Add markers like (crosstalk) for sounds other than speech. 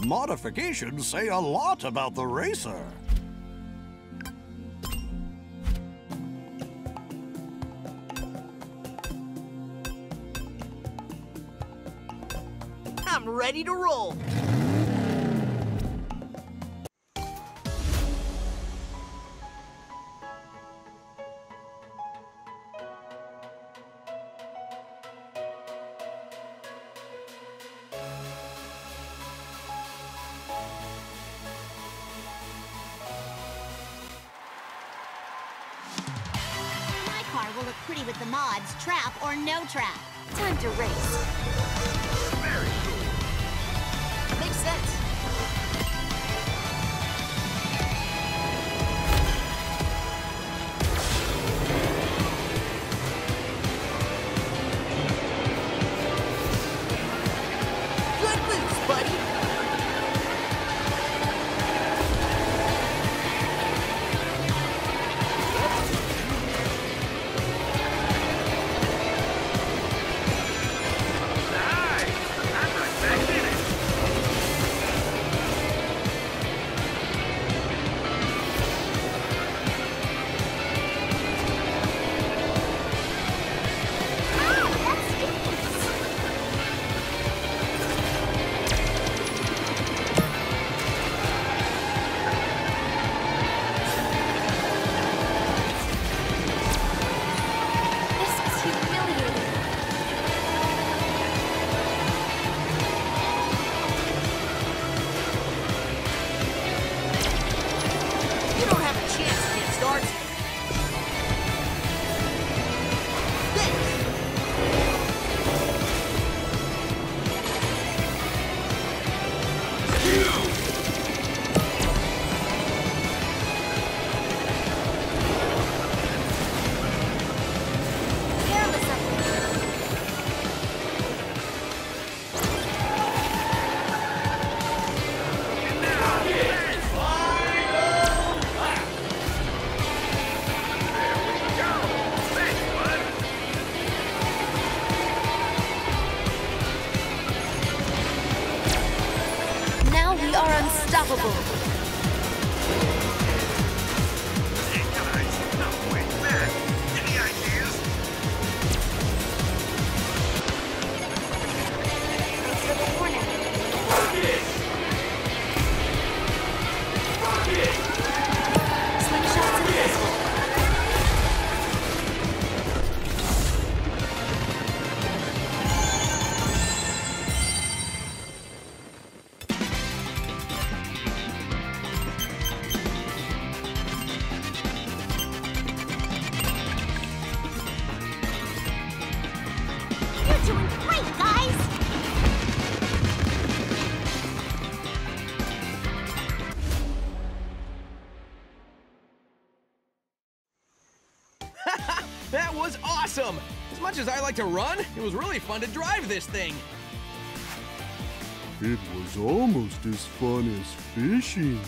Modifications say a lot about the racer. I'm ready to roll. Pretty with the mods, trap or no trap. Time to race. Unstoppable. (laughs) That was awesome! As much as I like to run, it was really fun to drive this thing. It was almost as fun as fishing.